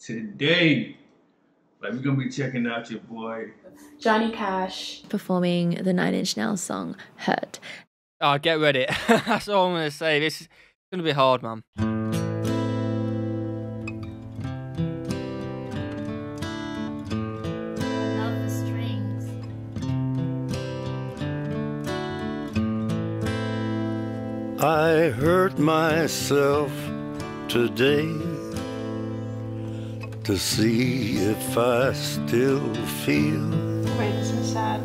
today. Like we're gonna be checking out your boy Johnny Cash performing the Nine Inch Nails song "Hurt." Oh, get ready. That's all I'm gonna say. This is gonna be hard, man. Love the strings. I hurt myself today to see if I still feel. Wait, this is sad.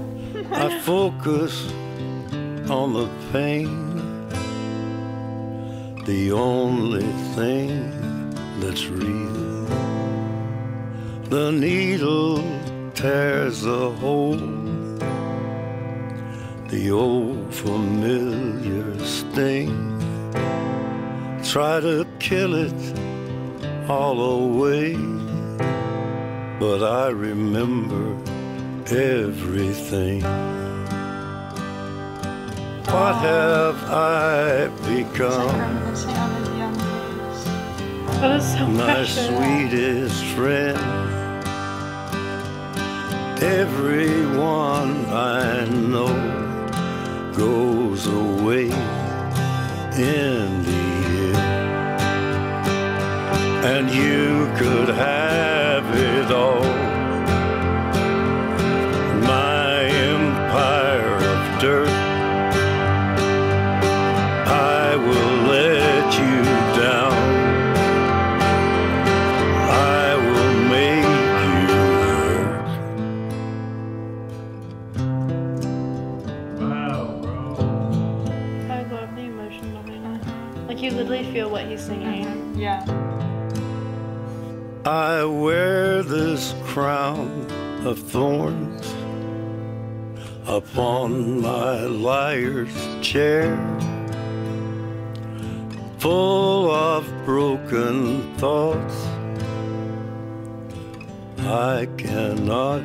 I focus on the pain, the only thing that's real. The needle tears a hole, the old familiar sting. Try to kill it all away, but I remember everything. What have I become? So my precious. sweetest friend. Everyone I know goes away in the end, and you could have it all. My empire of dirt. I will let you down. I will make you hurt. Wow, bro. I love the emotion behind it. Like you literally feel what he's singing. Mm-hmm. Yeah. I wear this crown of thorns upon my liar's chair, full of broken thoughts I cannot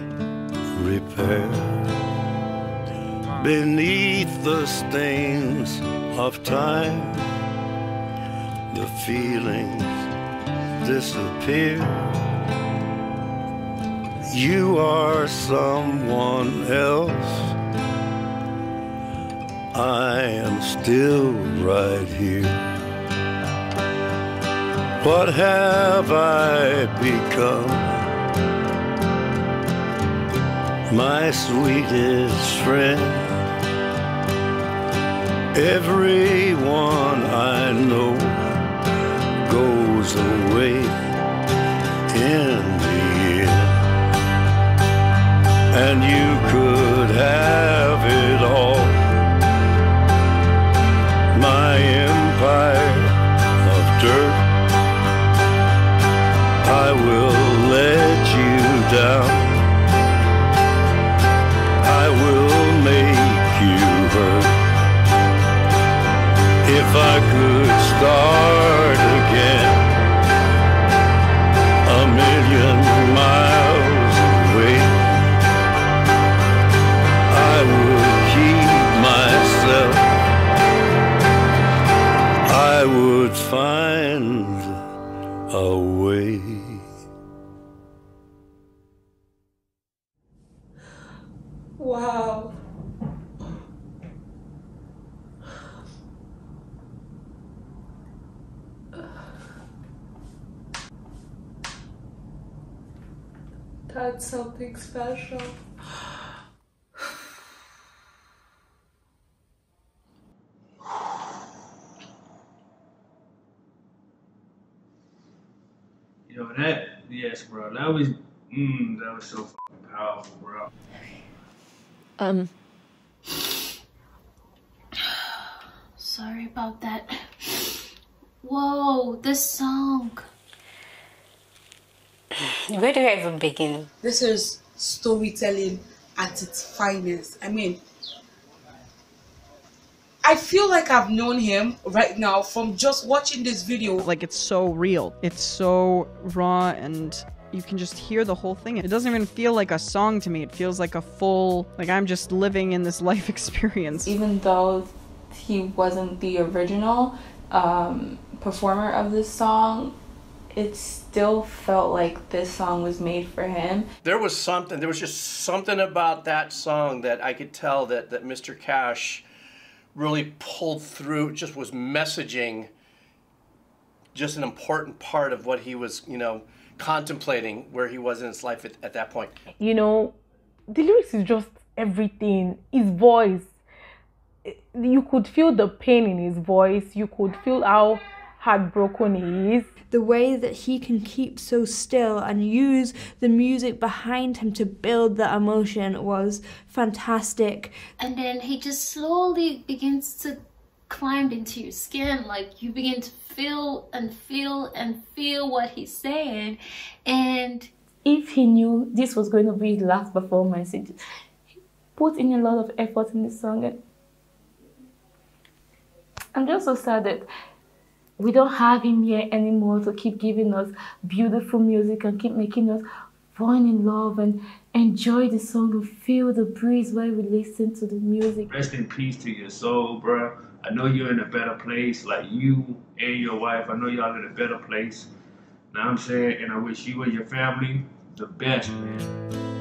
repair. Beneath the stains of time, the feelings disappear. You are someone else. I am still right here. What have I become? My sweetest friend. Everyone I know And you could Wow. That's something special. Yo, that yes, bro. That was mm, that was so fucking powerful, bro. Um, Sorry about that. Whoa, this song. Where do I even begin? This is storytelling at its finest. I mean, I feel like I've known him right now from just watching this video. Like it's so real. It's so raw and you can just hear the whole thing. It doesn't even feel like a song to me. It feels like a full like I'm just living in this life experience. Even though he wasn't the original um, performer of this song, it still felt like this song was made for him. There was something, there was just something about that song that I could tell that, that Mr. Cash really pulled through, just was messaging just an important part of what he was, you know, contemplating where he was in his life at, at that point. You know, the lyrics is just everything. His voice, you could feel the pain in his voice. You could feel how heartbroken he is. The way that he can keep so still and use the music behind him to build that emotion was fantastic. And then he just slowly begins to climb into your skin. Like you begin to feel and feel and feel what he's saying. And if he knew this was going to be his last performance, he put in a lot of effort in the song. And I'm just so sad that we don't have him here anymore to keep giving us beautiful music and keep making us fall in love and enjoy the song and feel the breeze while we listen to the music. Rest in peace to your soul, bro. I know you're in a better place, like you and your wife. I know y'all in a better place. Now I'm saying, and I wish you and your family the best, man.